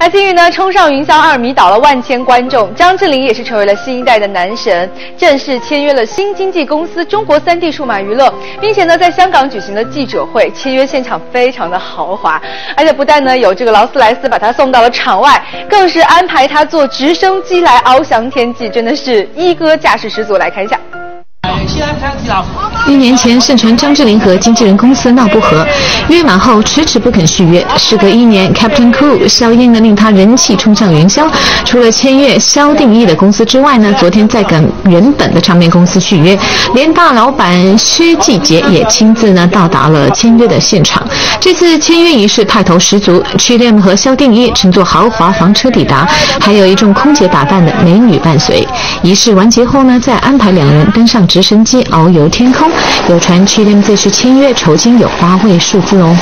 那近日呢，《冲上云霄二》迷倒了万千观众，张智霖也是成为了新一代的男神，正式签约了新经纪公司中国三 D 数码娱乐，并且呢，在香港举行了记者会，签约现场非常的豪华，而且不但呢有这个劳斯莱斯把他送到了场外，更是安排他坐直升机来翱翔天际，真的是一哥架势十足，来看一下。一年前，盛传张智霖和经纪人公司闹不和，约满后迟迟不肯续约。时隔一年，Captain Cool 肖英呢令他人气冲上云霄。除了签约萧定义的公司之外呢，昨天在跟原本的唱片公司续约，连大老板薛继杰也亲自呢到达了签约的现场。这次签约仪式派头十足 c h i l m 和肖定一乘坐豪华房车抵达，还有一众空姐打扮的美女伴随。仪式完结后呢，再安排两人登上直升机遨游天空。有传 c h i l m 这次签约酬金有八位数字哦。